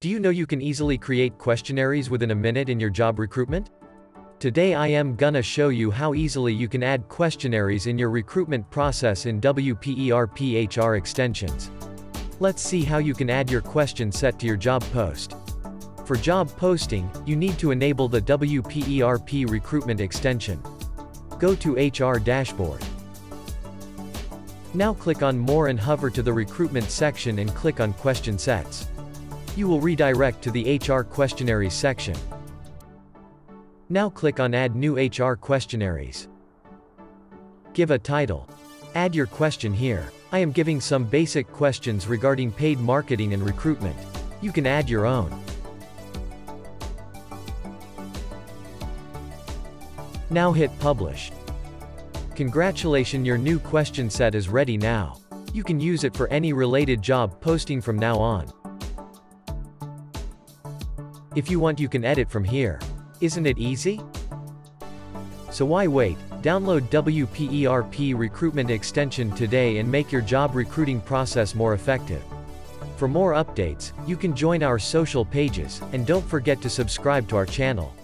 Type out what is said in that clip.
Do you know you can easily create questionnaires within a minute in your job recruitment? Today I am gonna show you how easily you can add questionnaires in your recruitment process in WPERP HR extensions. Let's see how you can add your question set to your job post. For job posting, you need to enable the WPERP recruitment extension. Go to HR dashboard. Now click on More and hover to the recruitment section and click on Question Sets. You will redirect to the HR questionnaires section. Now click on Add New HR Questionnaires. Give a title. Add your question here. I am giving some basic questions regarding paid marketing and recruitment. You can add your own. Now hit Publish. Congratulations your new question set is ready now. You can use it for any related job posting from now on. If you want you can edit from here. Isn't it easy? So why wait? Download WPERP Recruitment Extension today and make your job recruiting process more effective. For more updates, you can join our social pages, and don't forget to subscribe to our channel.